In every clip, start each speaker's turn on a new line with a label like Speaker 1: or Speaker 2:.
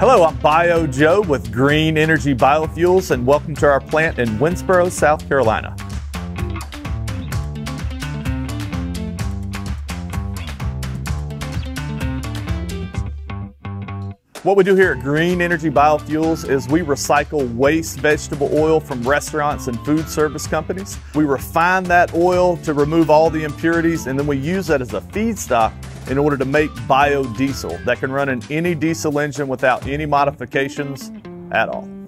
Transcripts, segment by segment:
Speaker 1: Hello, I'm Bio Joe with Green Energy Biofuels, and welcome to our plant in Winnsboro, South Carolina. What we do here at Green Energy Biofuels is we recycle waste vegetable oil from restaurants and food service companies. We refine that oil to remove all the impurities and then we use that as a feedstock in order to make biodiesel that can run in any diesel engine without any modifications at all.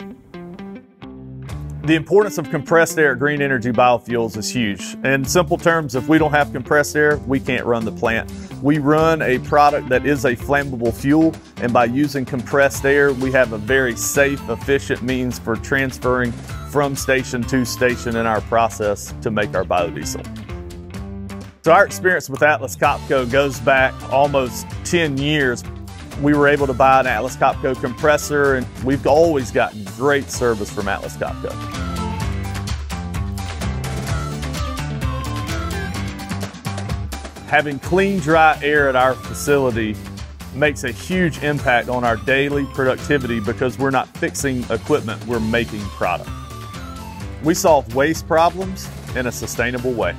Speaker 1: The importance of compressed air at Green Energy Biofuels is huge. In simple terms, if we don't have compressed air, we can't run the plant. We run a product that is a flammable fuel, and by using compressed air, we have a very safe, efficient means for transferring from station to station in our process to make our biodiesel. So our experience with Atlas Copco goes back almost 10 years we were able to buy an Atlas Copco compressor, and we've always gotten great service from Atlas Copco. Having clean, dry air at our facility makes a huge impact on our daily productivity because we're not fixing equipment, we're making product. We solve waste problems in a sustainable way.